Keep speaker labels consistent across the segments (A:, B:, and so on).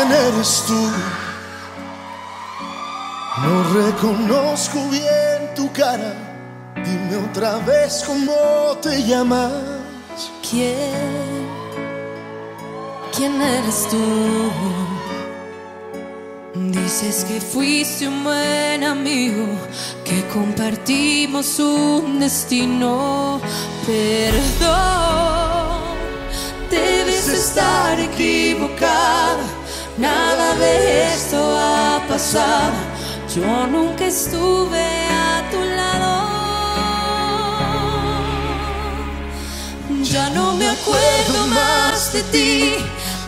A: ¿Quién eres tú? No reconozco bien tu cara. Dime otra vez cómo te llamas.
B: ¿Quién? ¿Quién eres tú? Dices que fuiste un buen amigo, que compartimos un destino. Perdón, debes estar equivocada. Nada de esto ha pasado. Yo nunca estuve a tu lado. Ya no me acuerdo más de ti,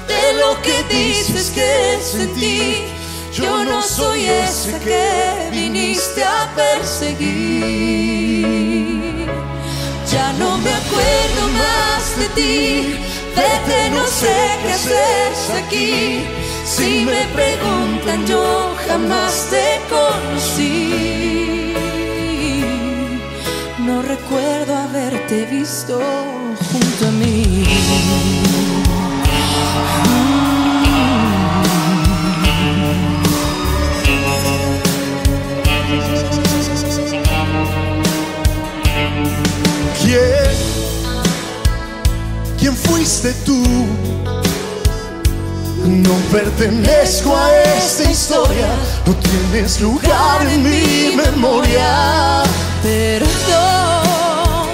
B: de lo que dices que sentí. Yo no soy ese que viniste a perseguir. Ya no me acuerdo más de ti, vete, no sé qué haces aquí. Si me preguntan, yo jamás te conocí. No recuerdo haberte visto junto a mí.
A: ¿Quién? ¿Quién fuiste tú? No pertenezco a esta historia, no tienes lugar en mi memoria.
B: Perdón,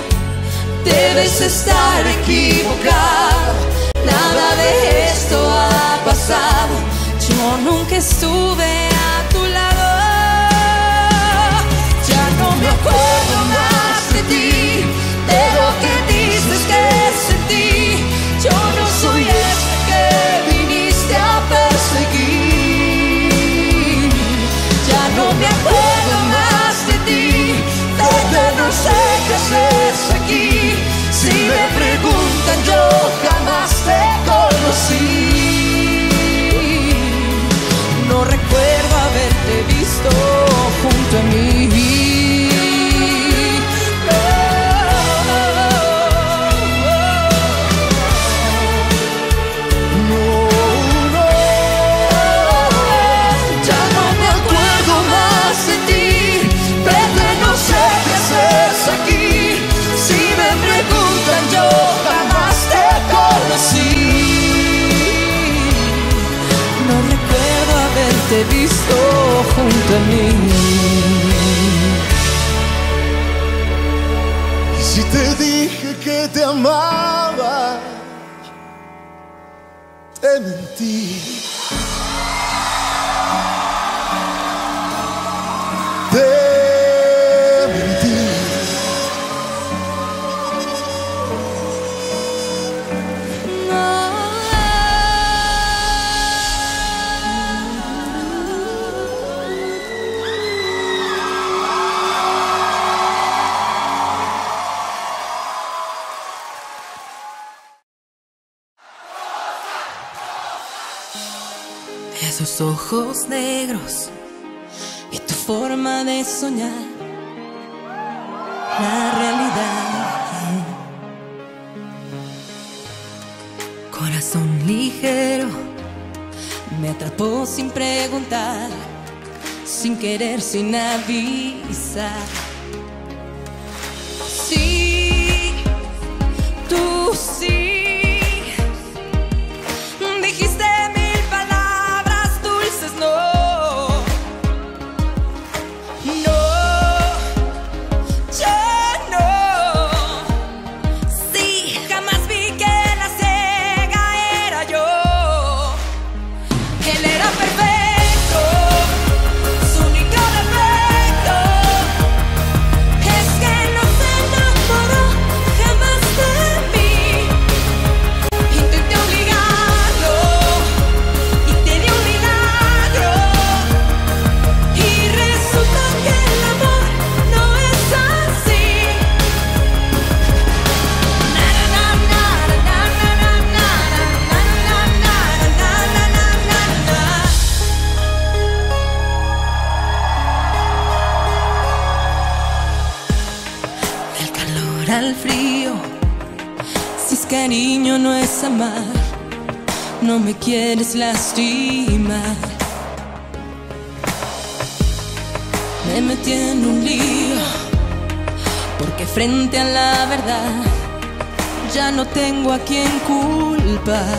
B: debes estar equivocado. Nada de esto ha pasado. Yo nunca estuve a tu lado. Ya no me acuerdo más de ti, de lo que dices que sentí. Yo sé qué haces aquí. Si me preguntan, yo jamás te conocí. Ojos negros y tu forma de soñar la realidad. Corazón ligero me atrapó sin preguntar, sin querer, sin avisar. Sí, tú sí. me quieres lastimar. Me metí en un lío, porque frente a la verdad ya no tengo a quien culpar.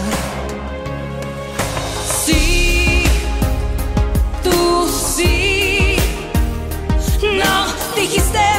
B: Sí, tú sí, no dijiste.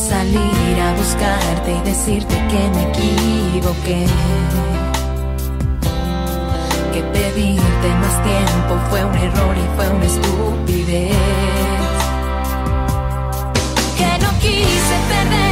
B: salir a buscarte y decirte que me equivoqué. Que pedirte más tiempo fue un error y fue una estupidez. Que no quise perder.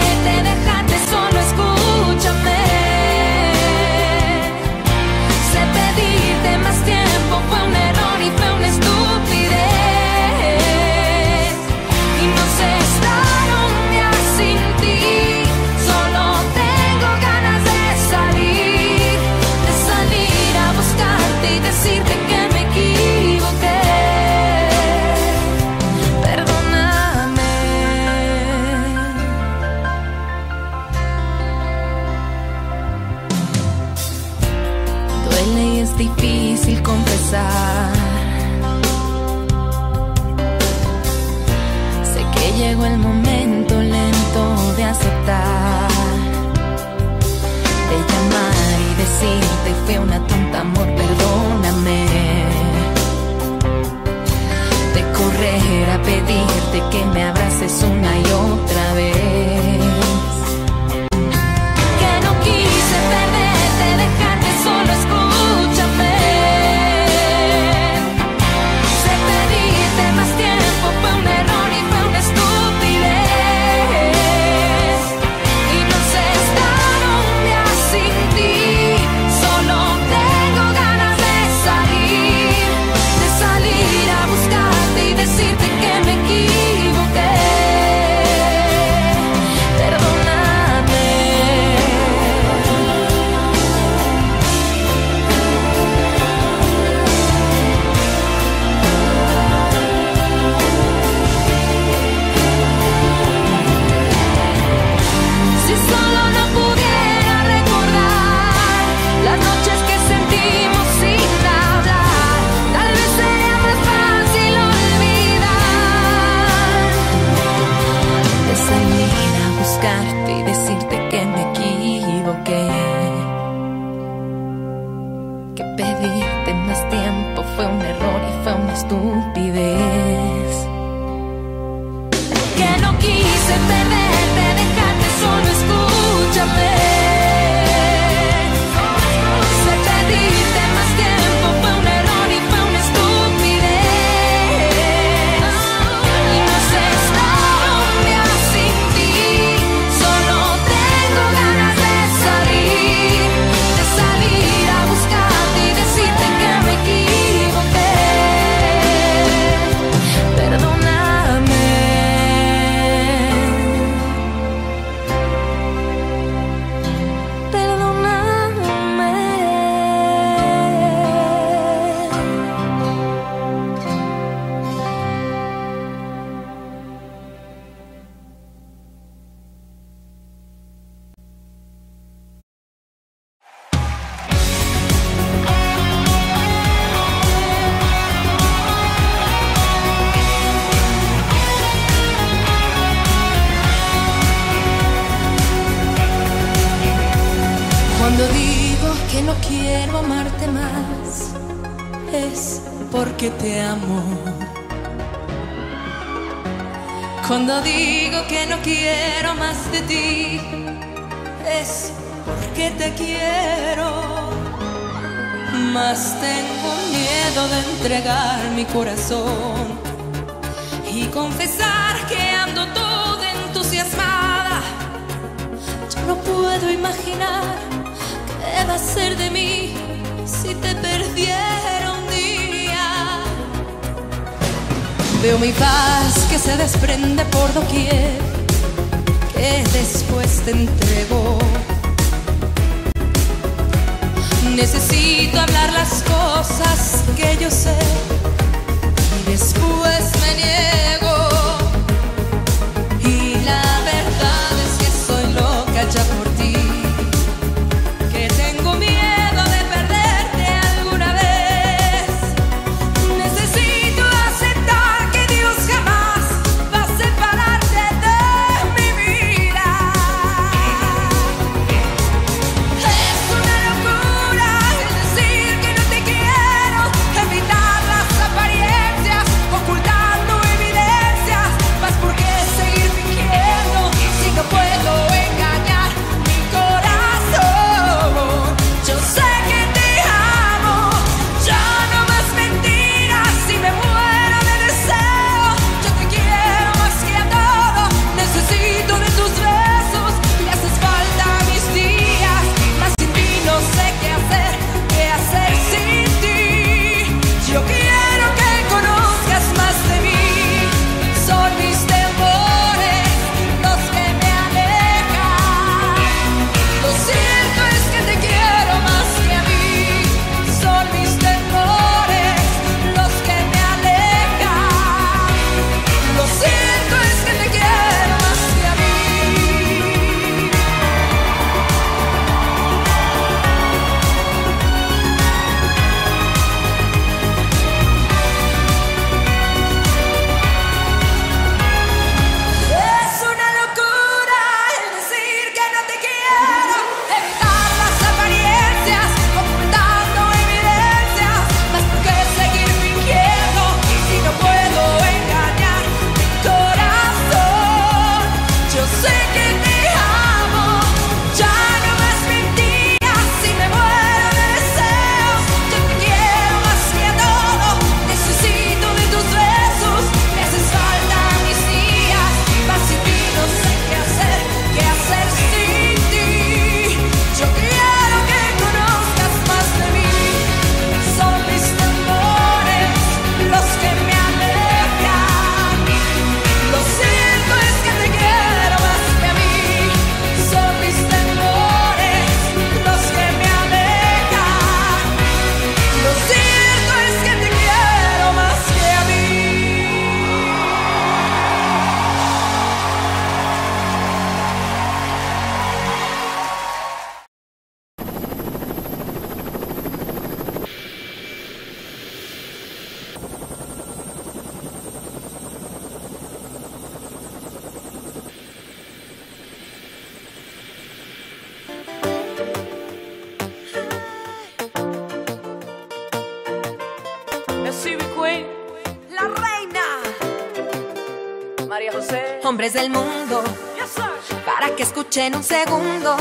B: en un segundo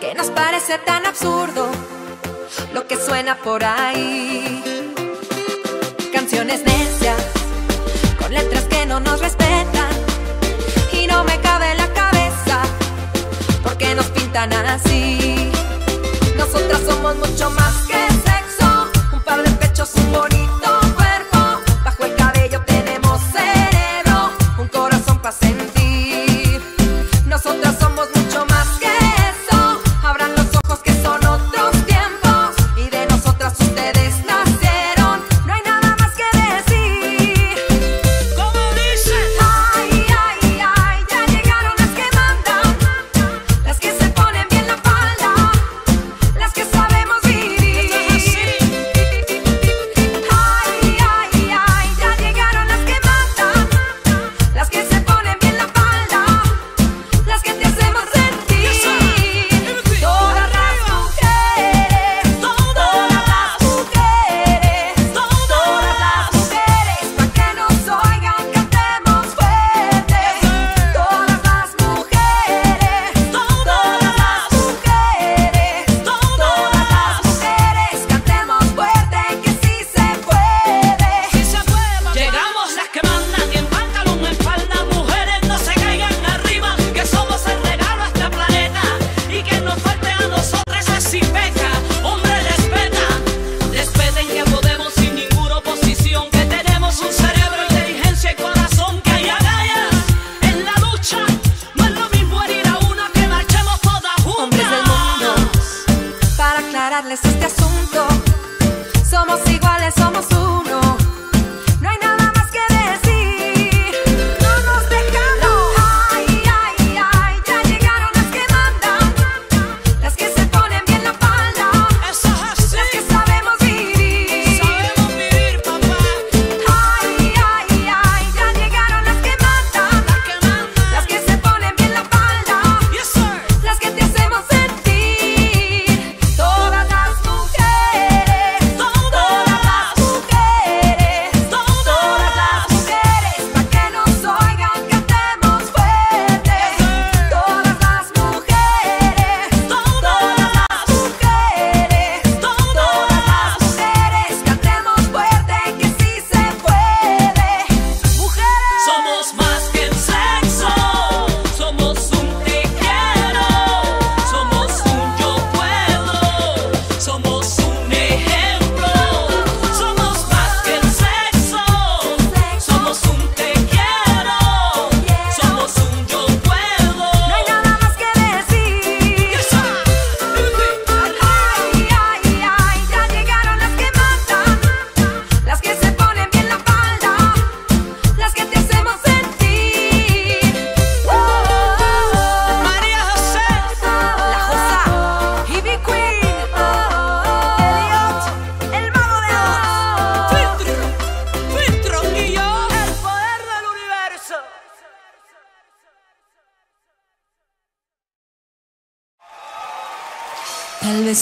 B: que nos parece tan absurdo lo que suena por ahí. Canciones necias con letras que no nos respetan y no me cabe la cabeza porque nos pintan así. Nosotras somos mucho más.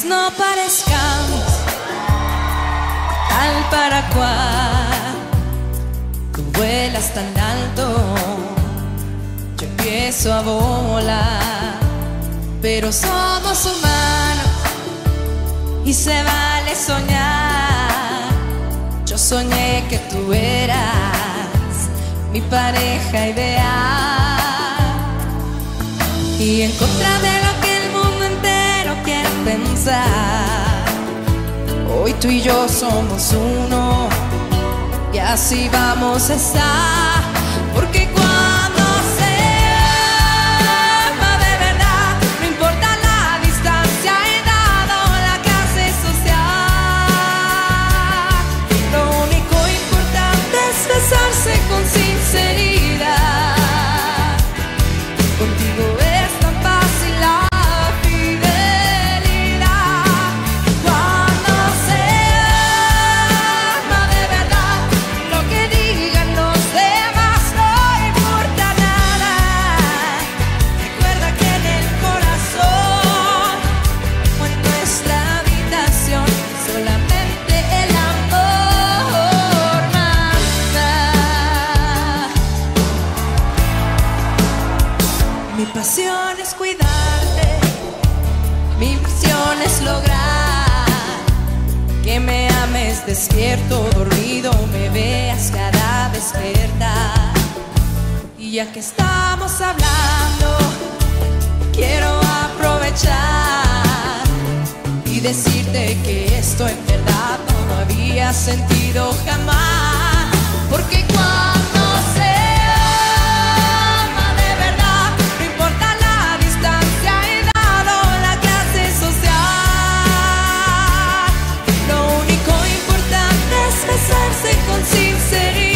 B: no parezcamos tal para cual. Tú vuelas tan alto, yo empiezo a volar, pero somos humanos y se vale soñar. Yo soñé que tú eras mi pareja ideal y en Hoy tú y yo somos uno y así vamos a estar. Porque cuando que me ames despierto, dormido, me veas cada despierta. Y ya que estamos hablando, quiero aprovechar y decirte que esto en verdad no había sentido jamás. Porque cuando seems safe.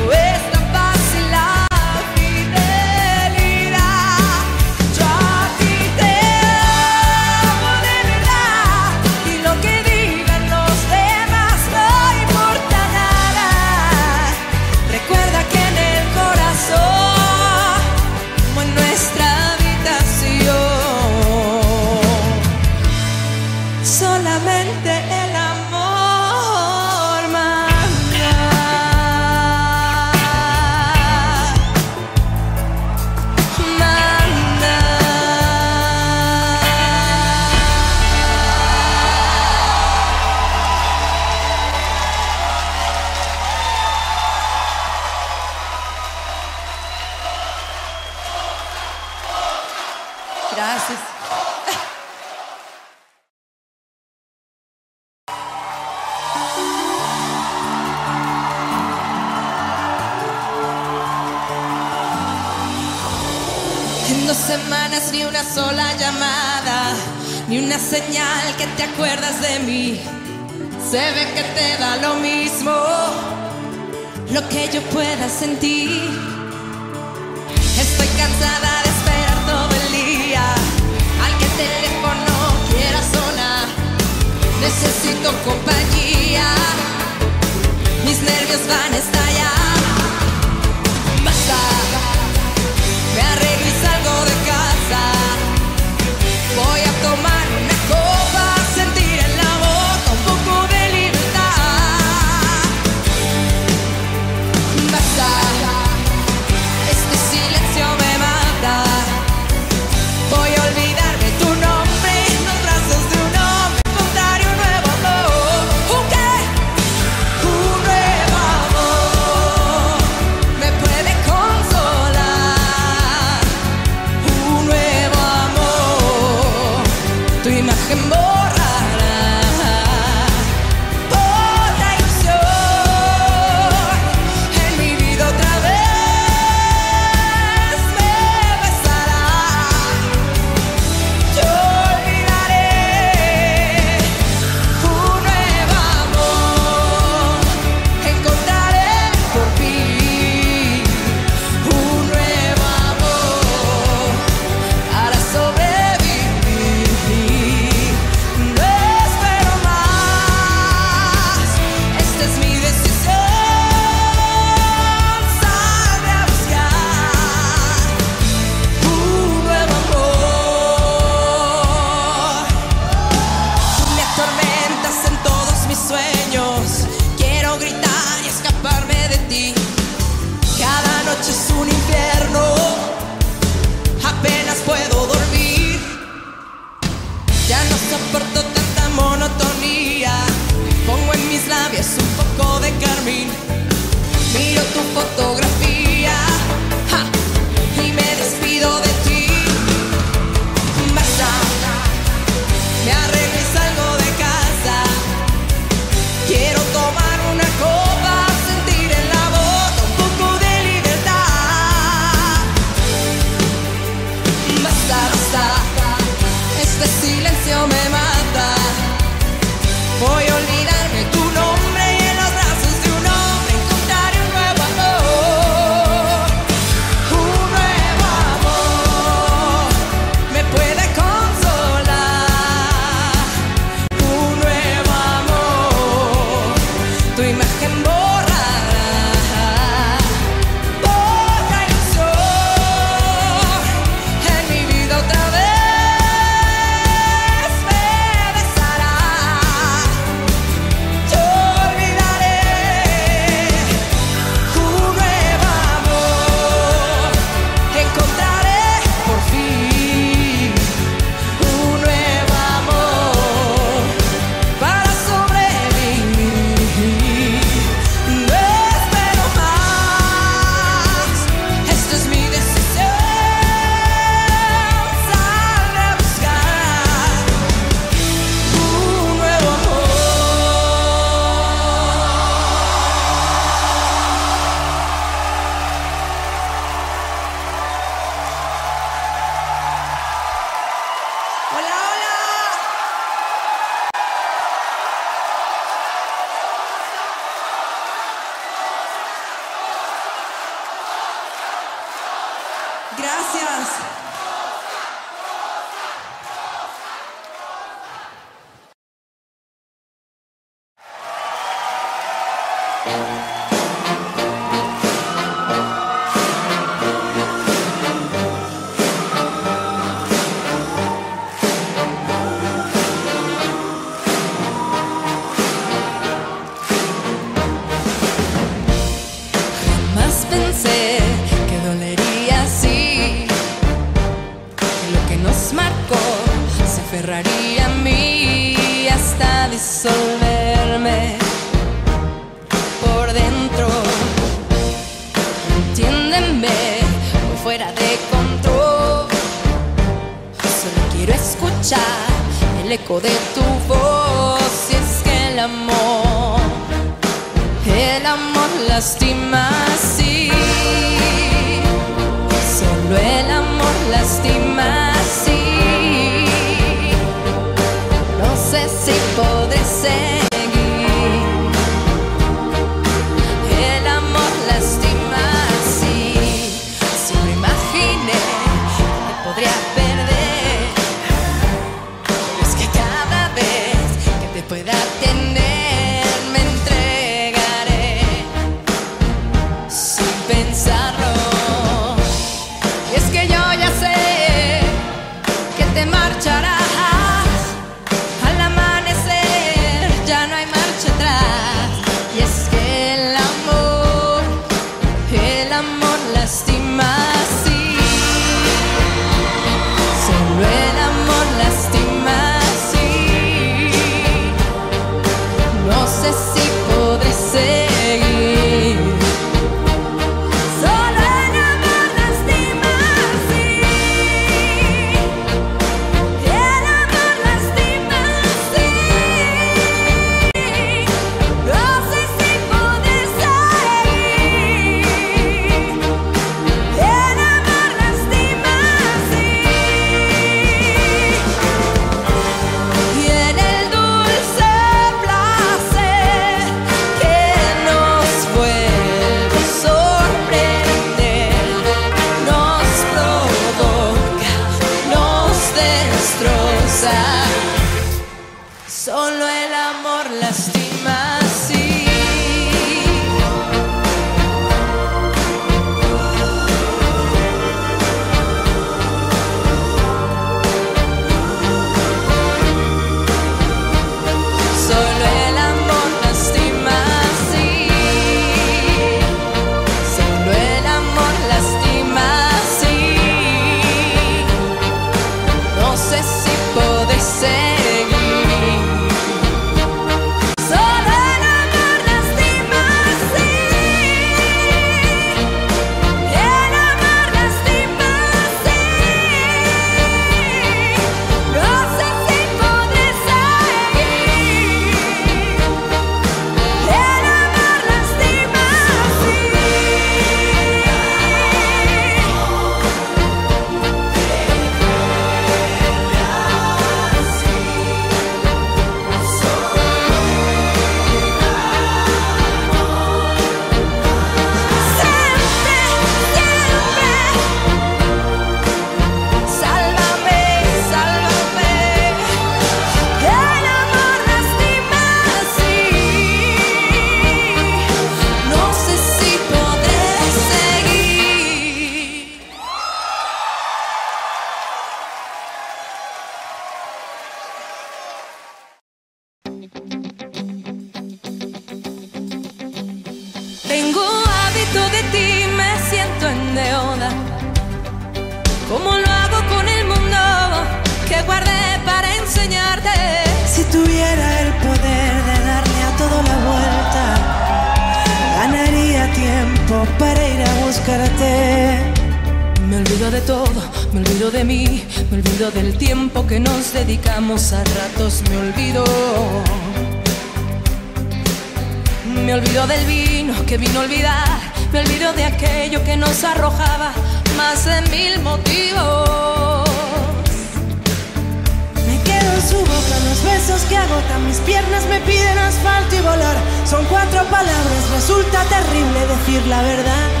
B: decir la verdad.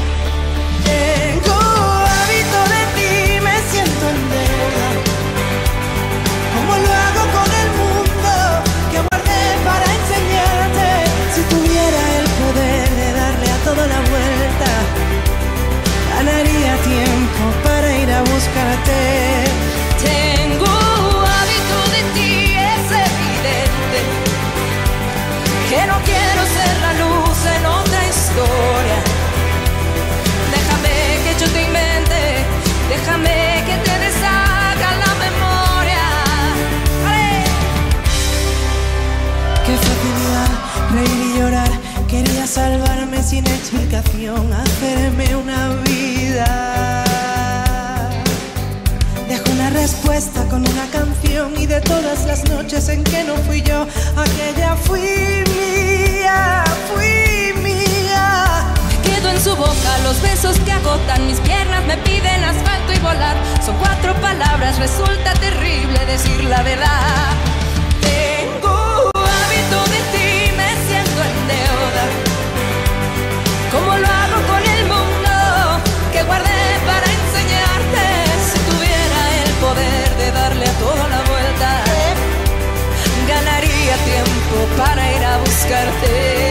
B: sin explicación hacerme una vida. Dejo una respuesta con una canción y de todas las noches en que no fui yo, aquella fui mía, fui mía. Quedo en su boca los besos que agotan mis piernas, me piden asfalto y volar. Son cuatro palabras, resulta terrible decir la verdad. para ir a buscarte.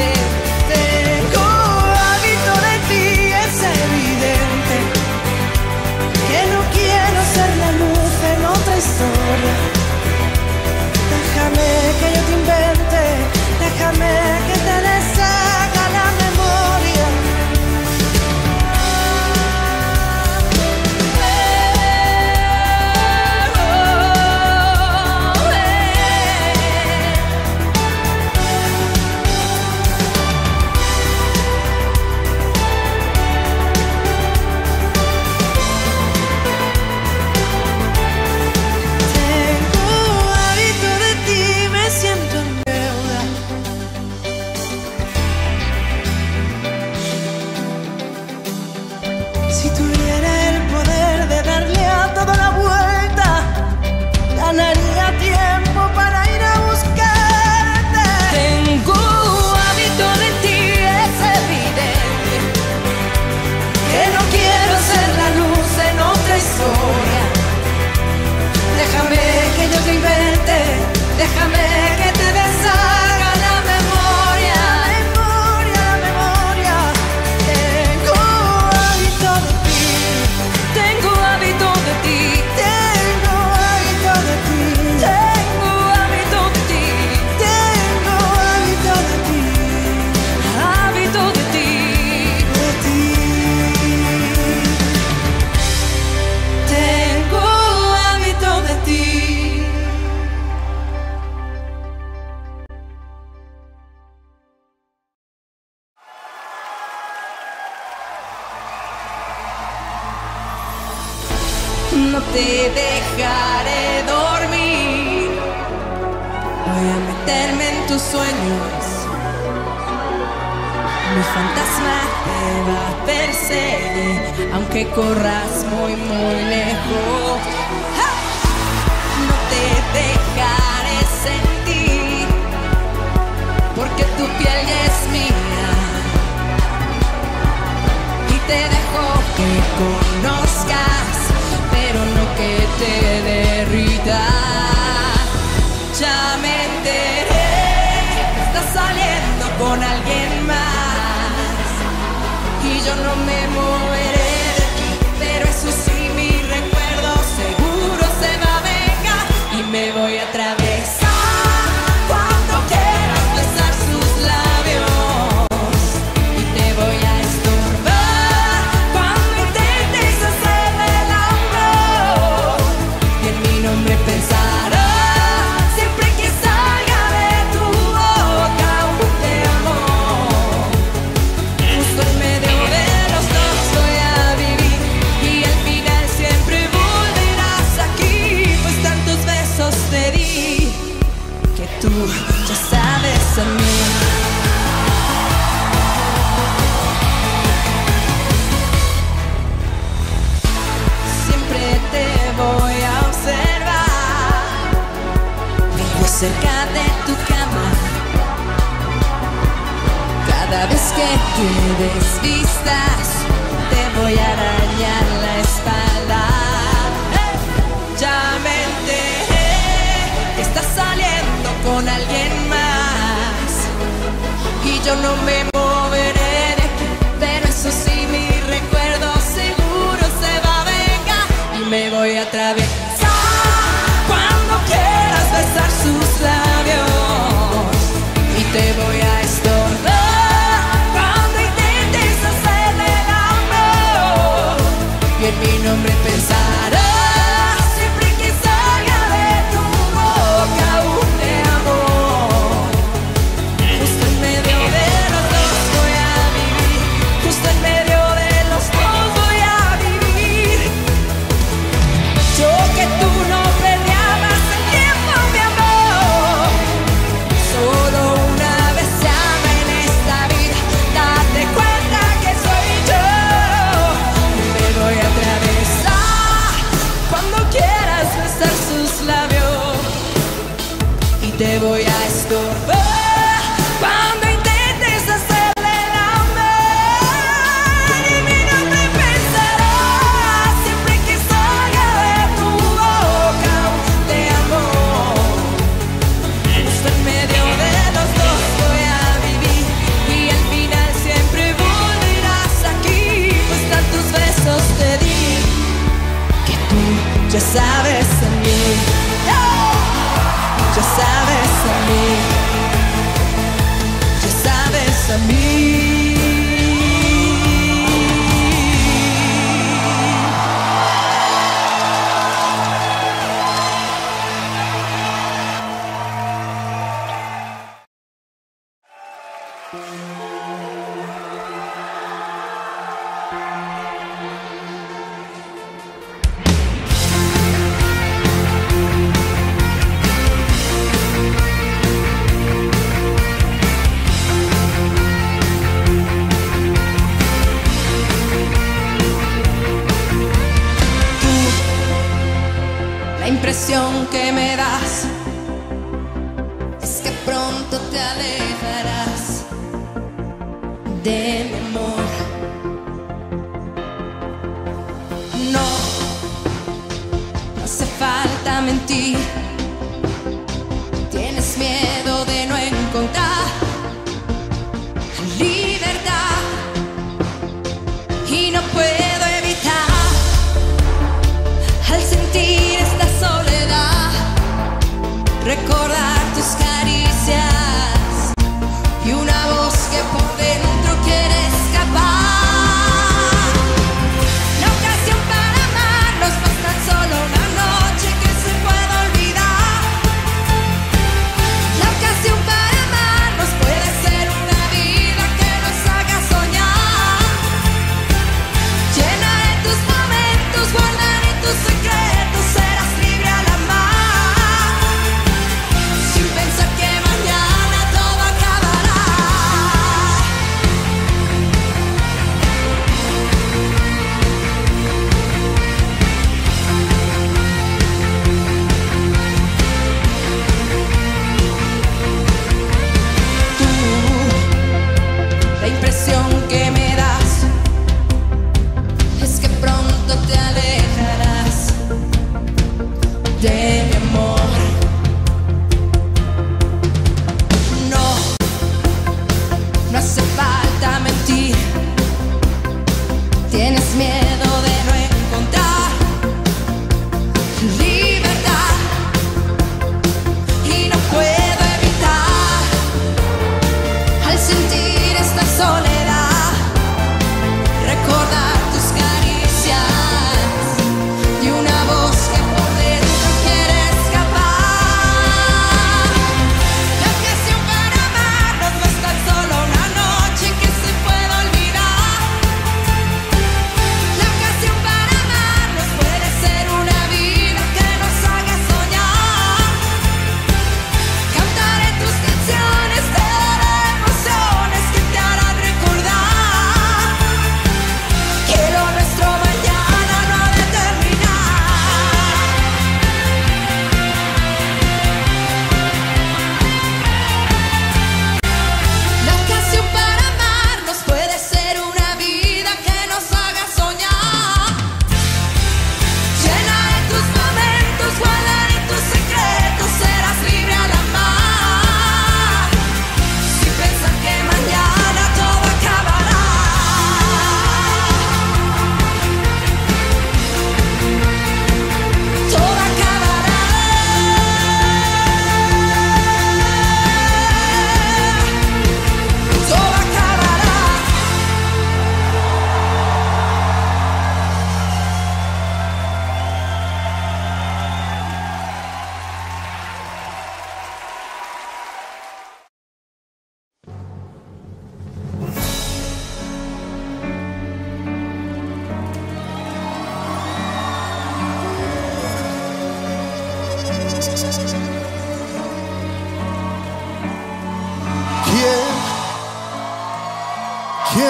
B: Cuando quieras besar sus labios y te voy a estorbar cuando intentes hacerle el amor y en mi nombre. me.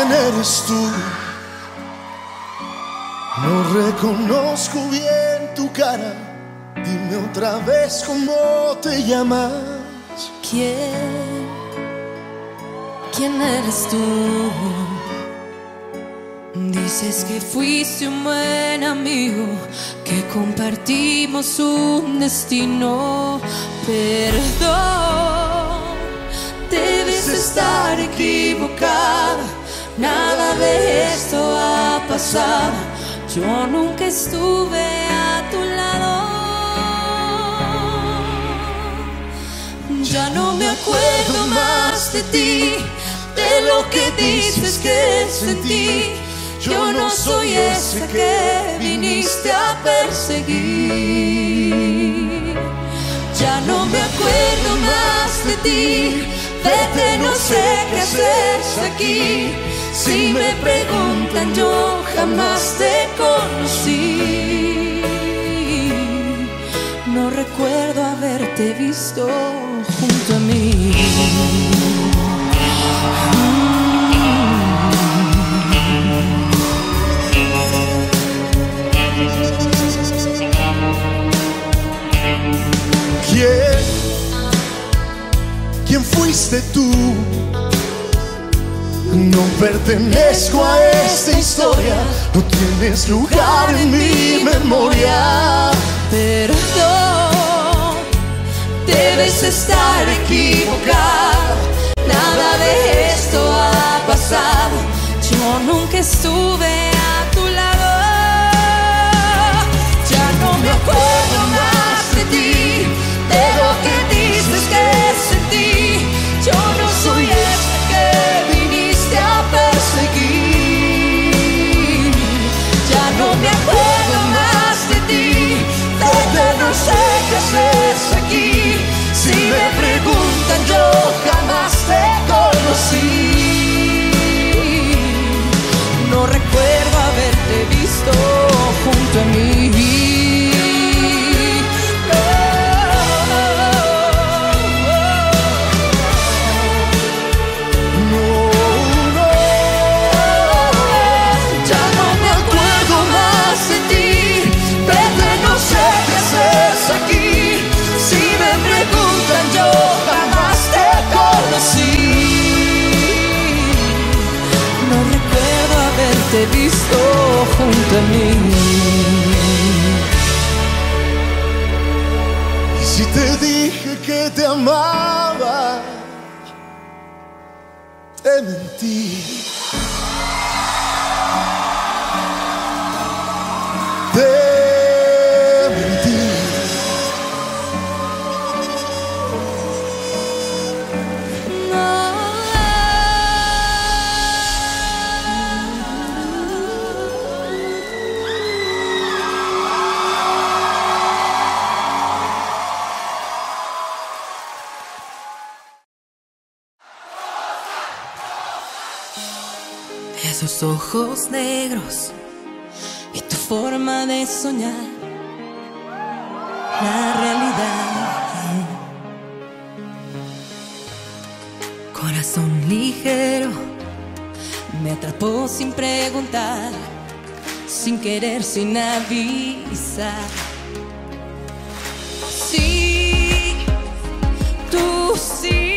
A: ¿Quién eres tú? No reconozco bien tu cara. Dime otra vez cómo te llamas.
B: ¿Quién? ¿Quién eres tú? Dices que fuiste un buen amigo, que compartimos un destino. Perdón, debes estar equivocada. Nada de esto ha pasado. Yo nunca estuve a tu lado. Ya no me acuerdo más de ti, de lo que dices que sentí. Yo no soy ese que viniste a perseguir. Ya no me acuerdo más de ti, vete, no sé qué haces aquí. Si me preguntan, yo jamás te conocí. No recuerdo haberte visto junto a mí.
A: ¿Quién? ¿Quién fuiste tú? No pertenezco a esta historia, no tienes lugar en mi memoria.
B: Perdón, debes estar equivocado. Nada de esto ha pasado. Yo nunca estuve a tu lado. Ya no me acuerdo más de ti, no sé qué haces aquí. Si me preguntan, yo jamás te conocí. No recuerdo haberte visto me. Ojos negros y tu forma de soñar la realidad. Corazón ligero me atrapó sin preguntar, sin querer, sin avisar. Sí, tú sí.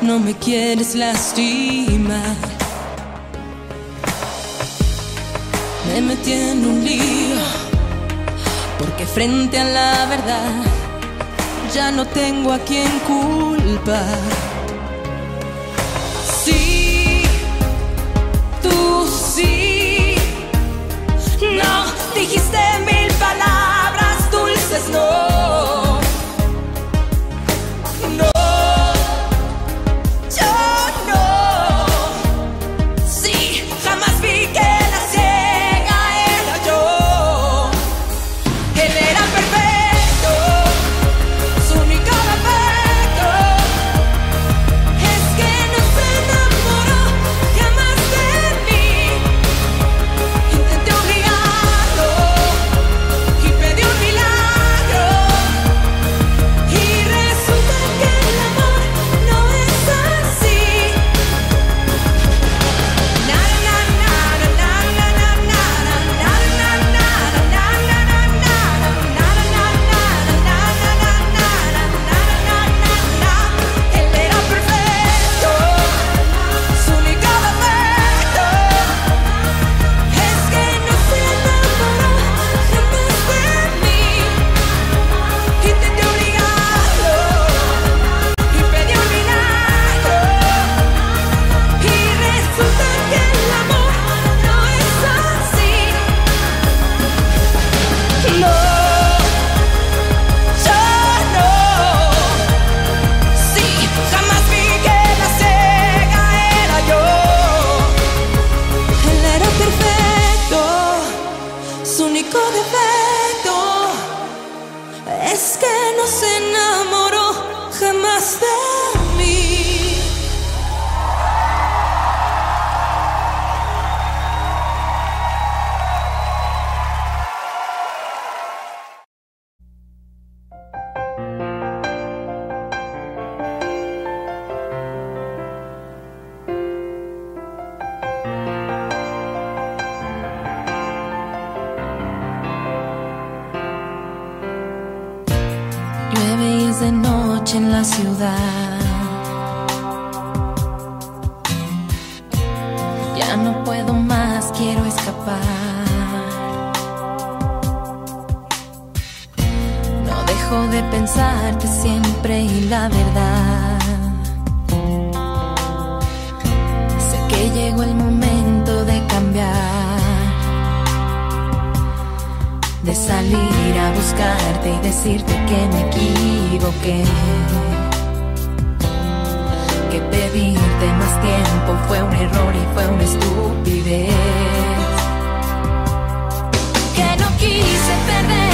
B: no me quieres lastimar. Me metí en un lío, porque frente a la verdad ya no tengo a quien culpar. Sí, tú sí, no dijiste mil palabras dulces, no. llegó el momento de cambiar, de salir a buscarte y decirte que me equivoqué, que pedirte más tiempo fue un error y fue una estupidez, que no quise perder.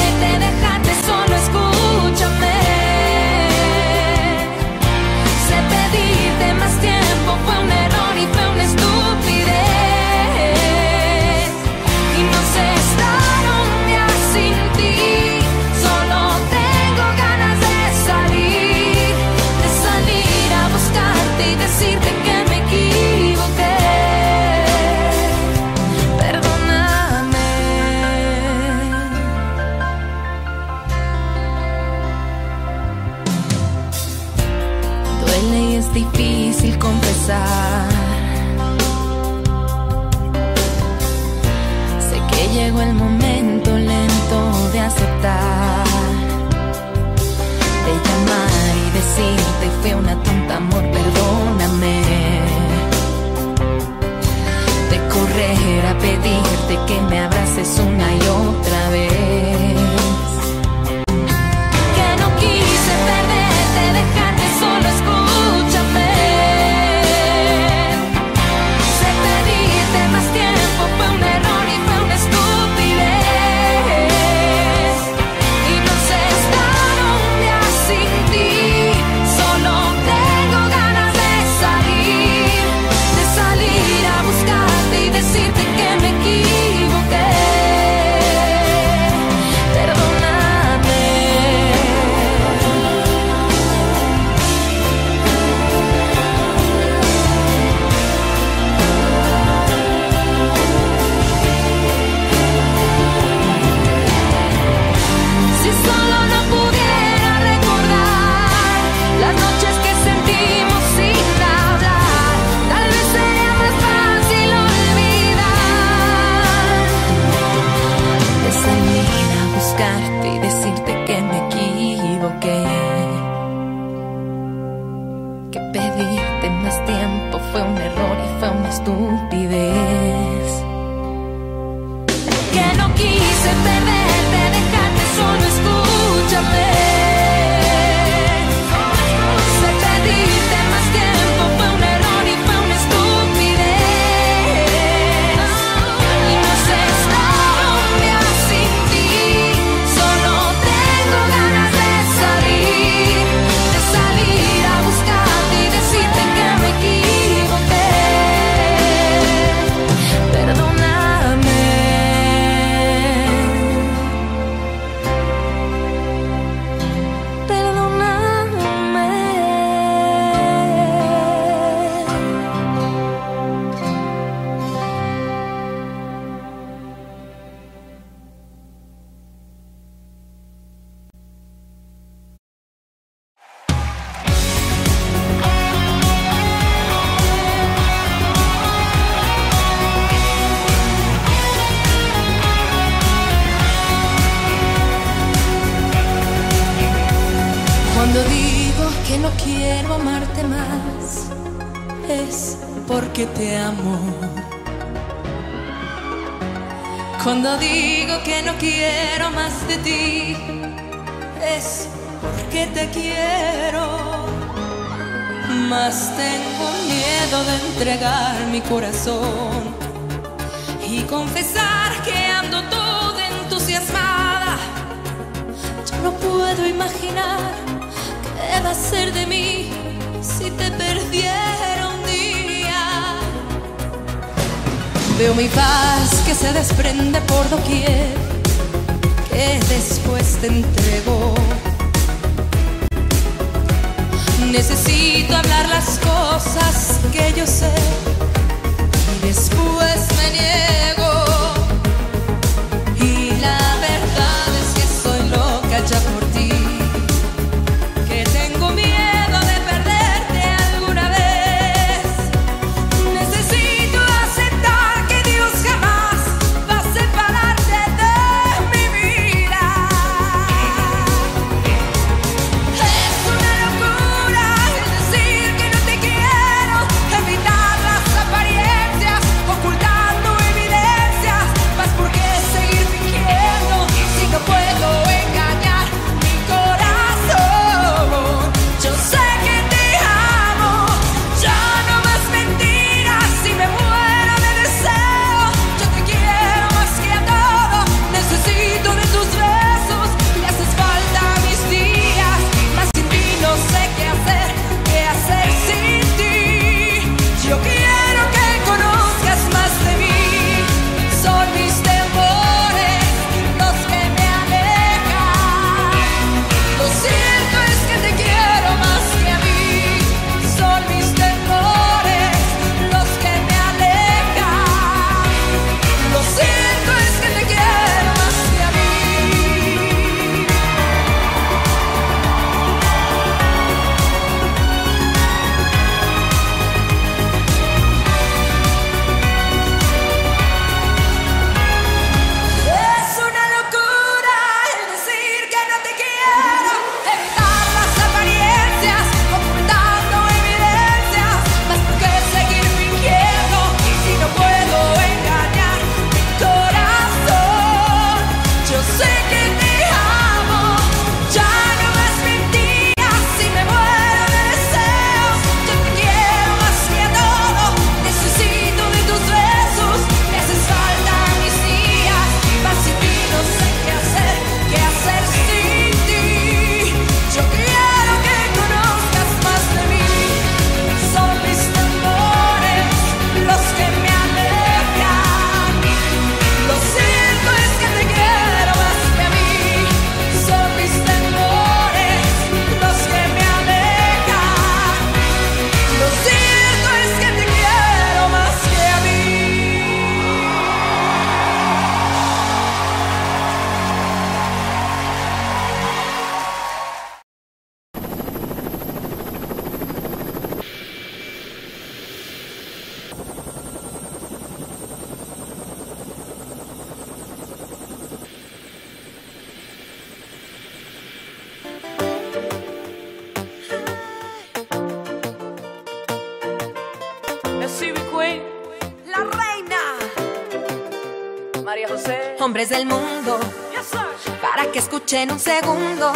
B: un segundo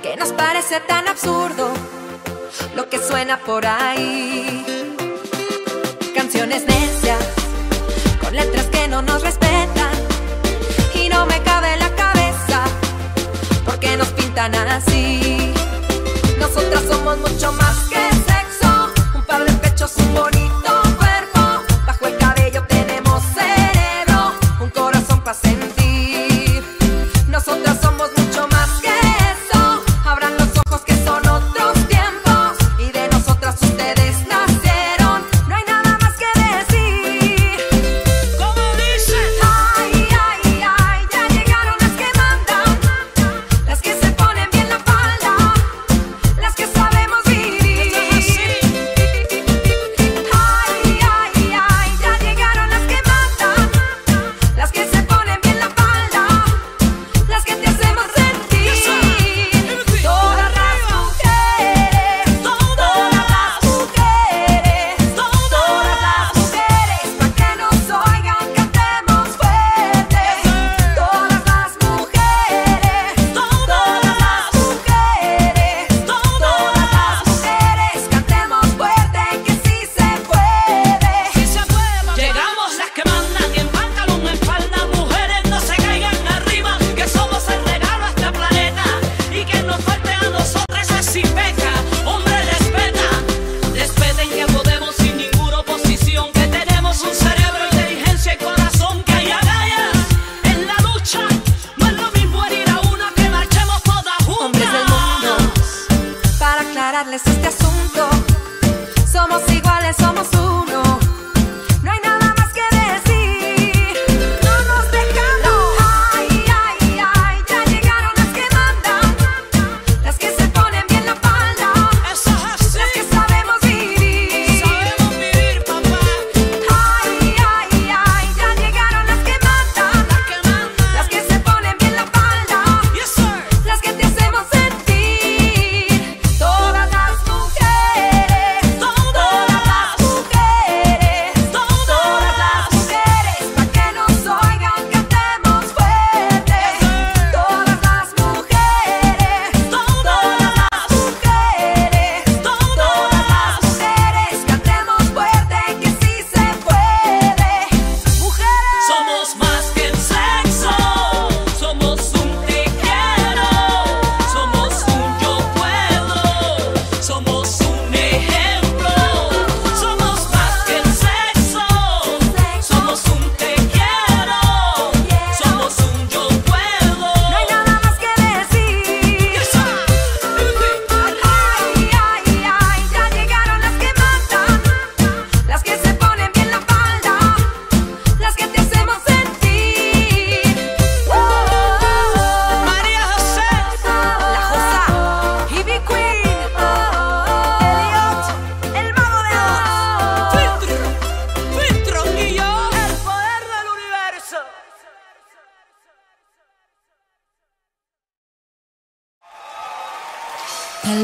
B: que nos parece tan absurdo lo que suena por ahí.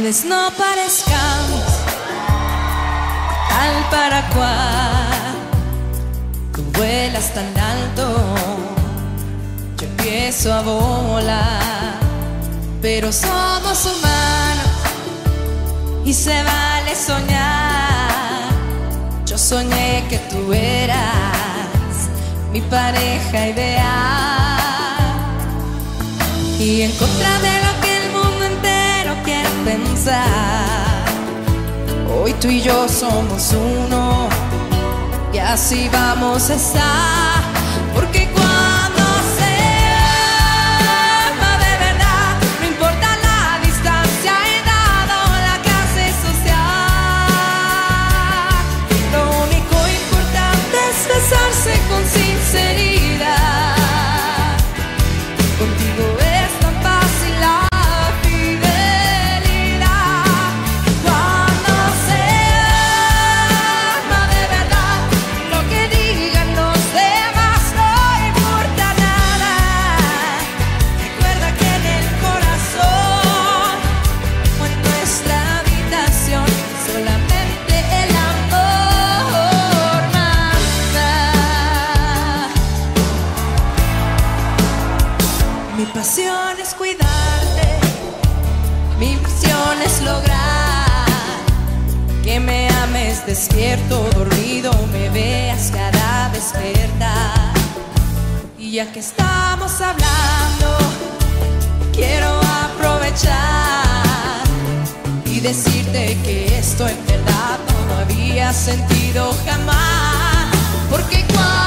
B: vez no parezcamos tal para cual. Tú vuelas tan alto, yo empiezo a volar, pero somos humanos y se vale soñar. Yo soñé que tú eras mi pareja ideal y en contra de la Hoy tú y yo somos uno y así vamos a estar. despierto, dormido, me veas cada despertar. Y ya que estamos hablando, quiero aprovechar y decirte que esto en verdad no había sentido jamás. Porque cuando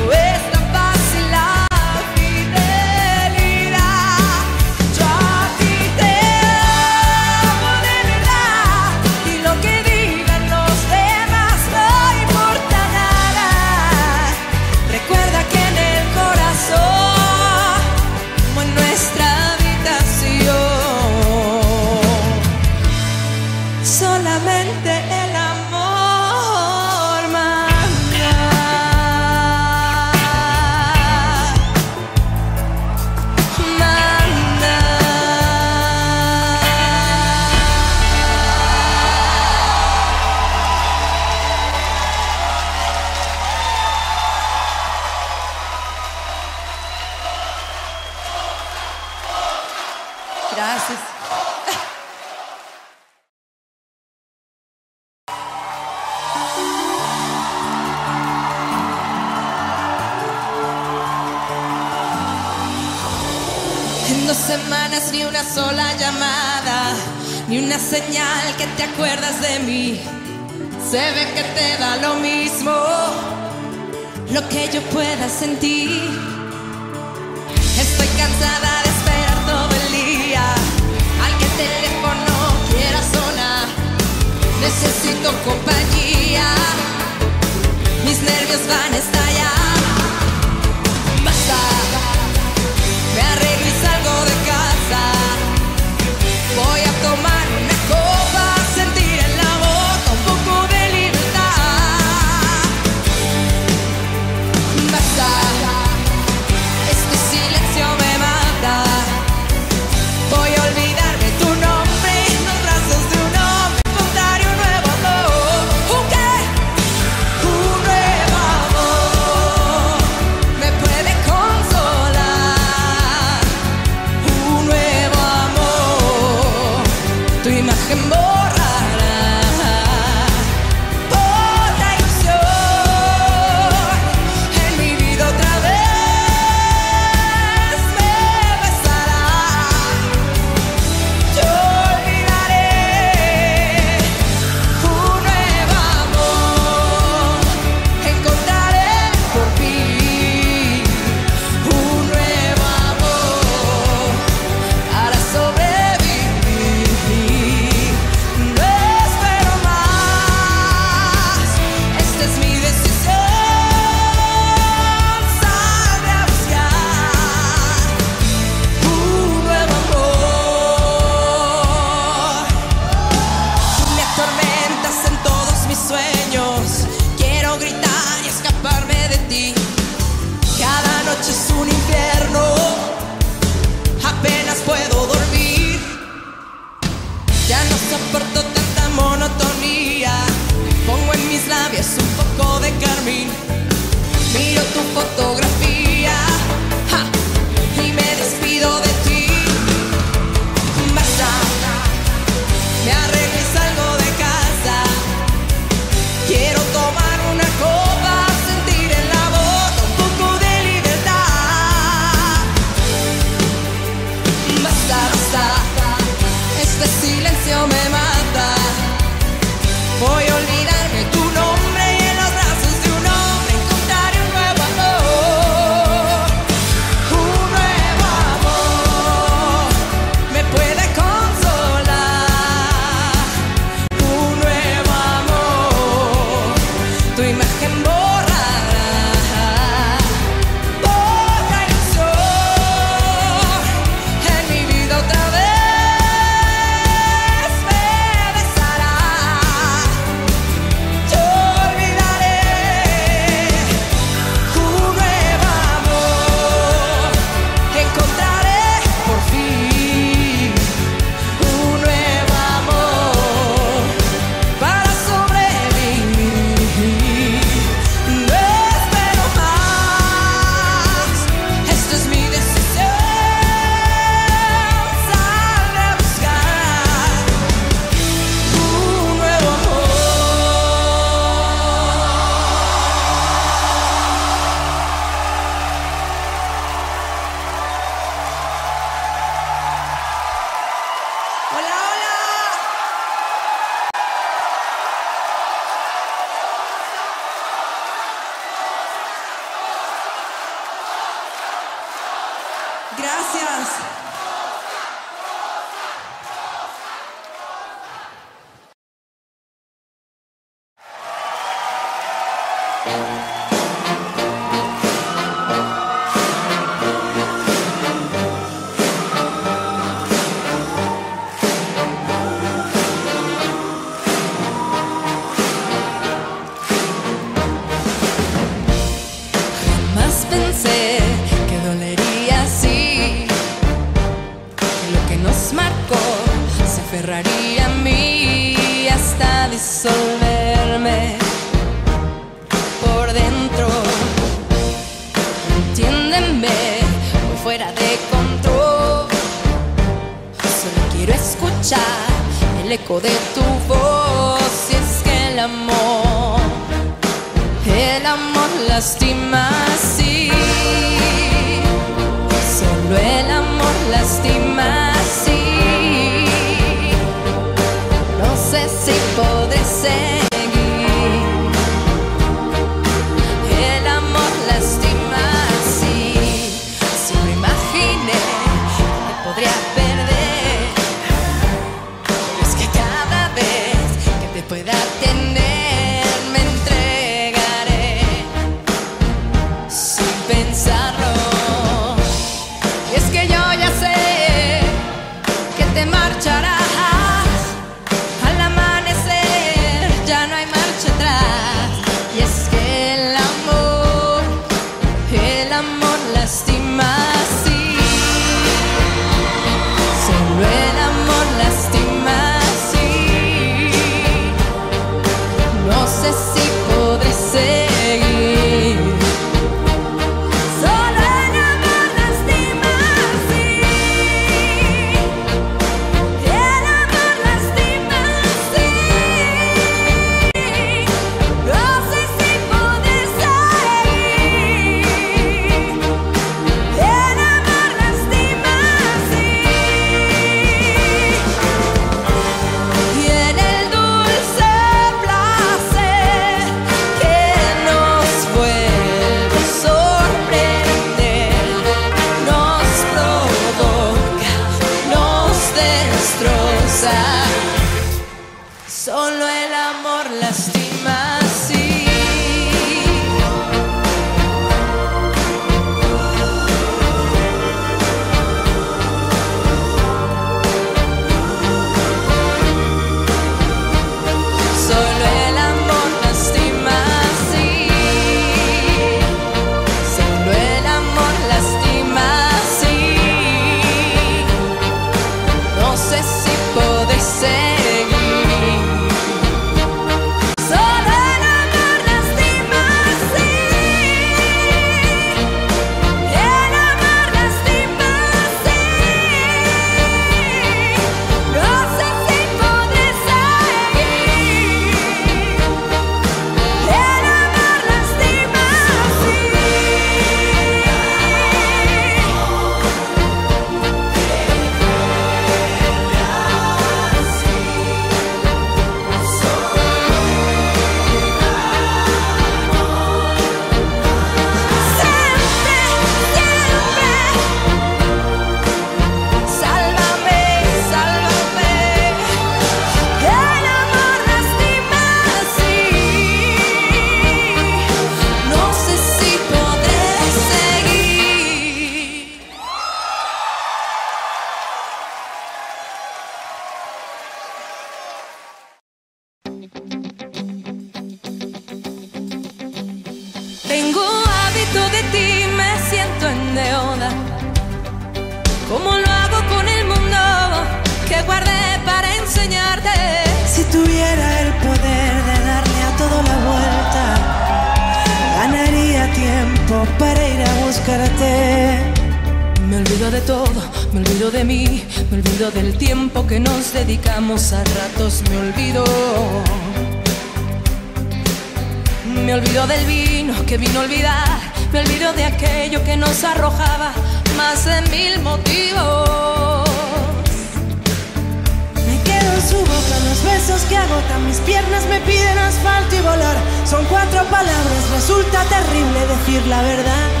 C: terrible decir la verdad.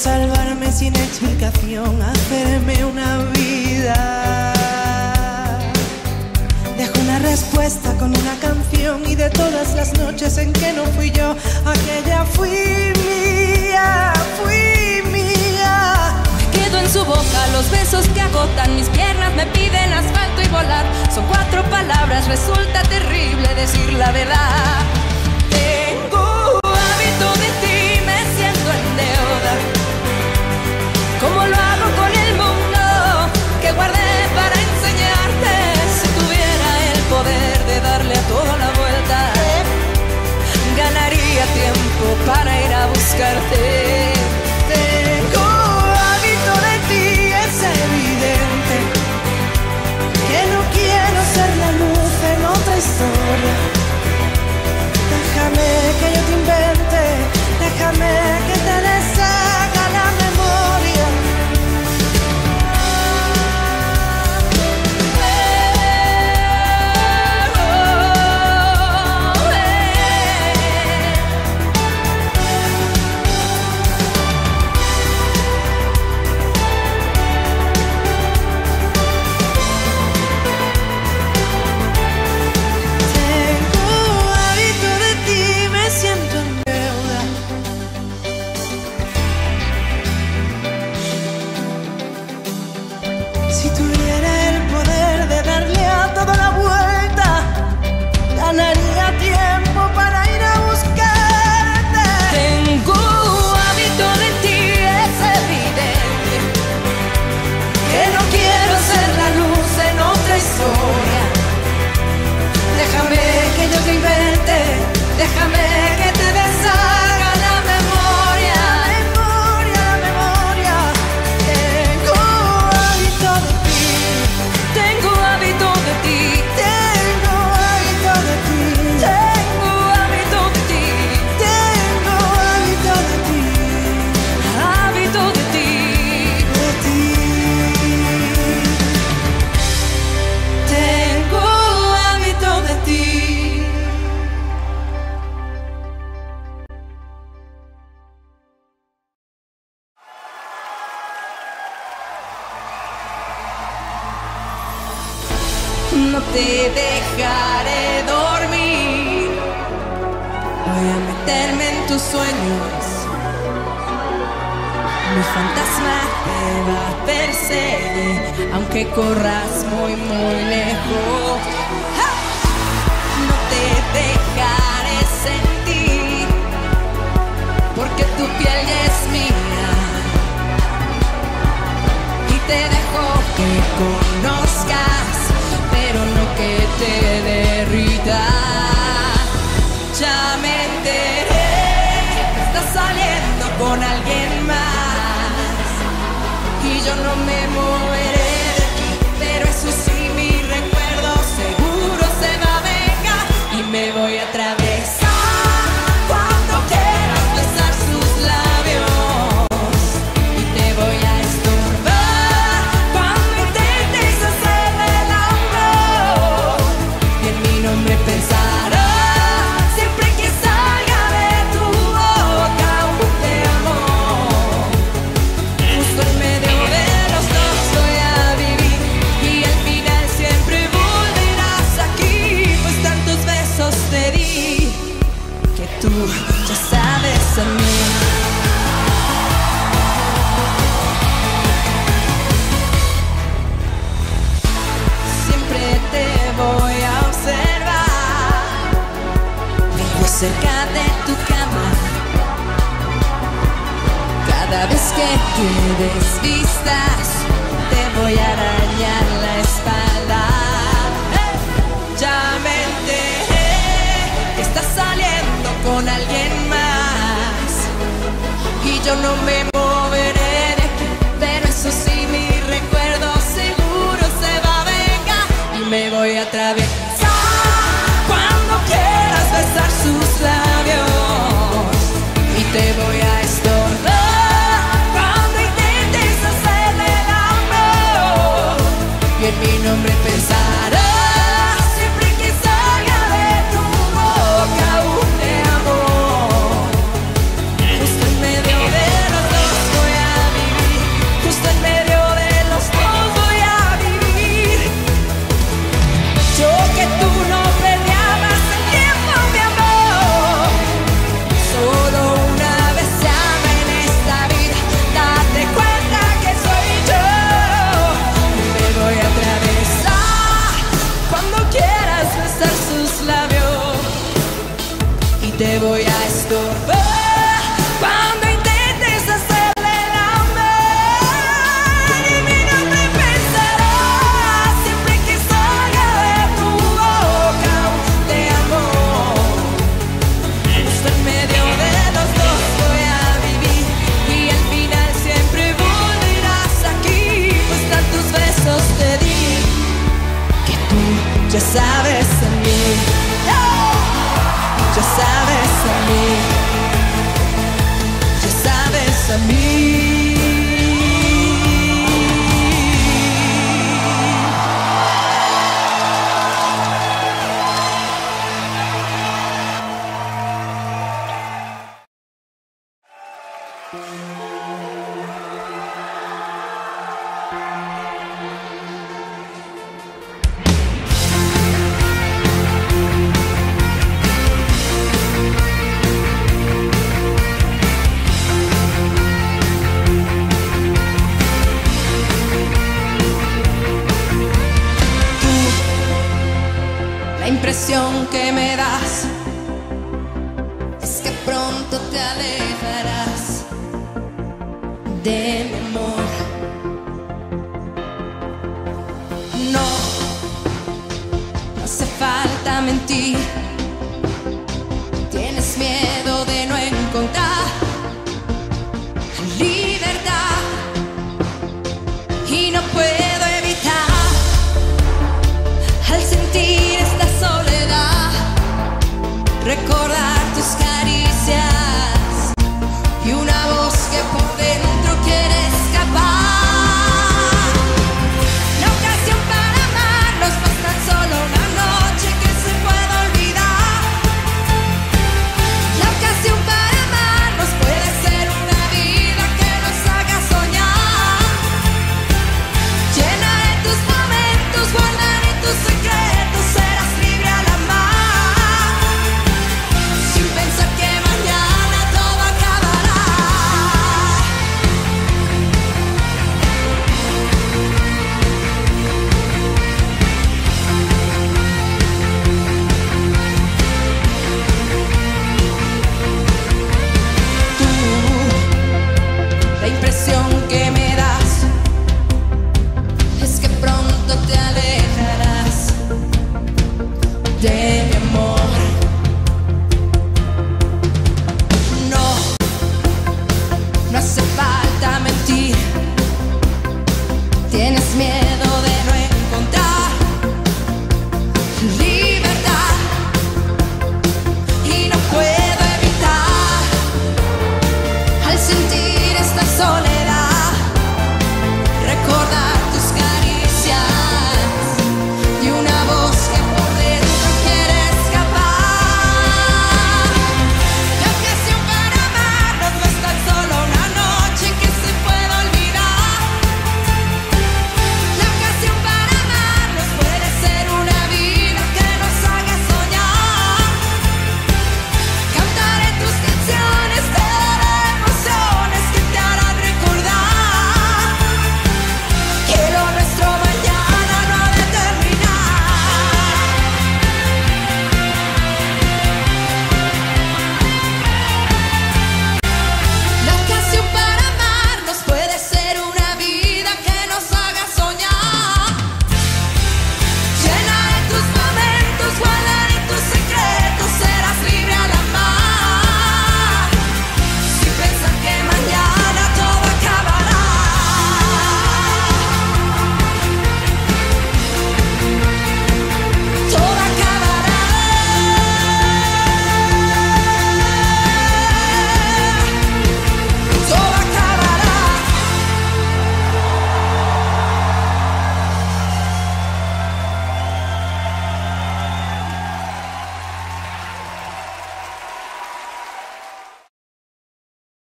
C: salvarme sin explicación, hacerme una vida. Dejo una respuesta
B: con una canción y de todas las noches en que no fui yo, aquella fui mía, fui mía.
C: Quedo en su boca los besos que agotan mis piernas, me piden asfalto y volar. Son cuatro palabras, resulta terrible decir la verdad. para ir a buscarte.
B: Tengo hábito de ti, es evidente que no quiero ser la luz en otra historia. Déjame que yo te invente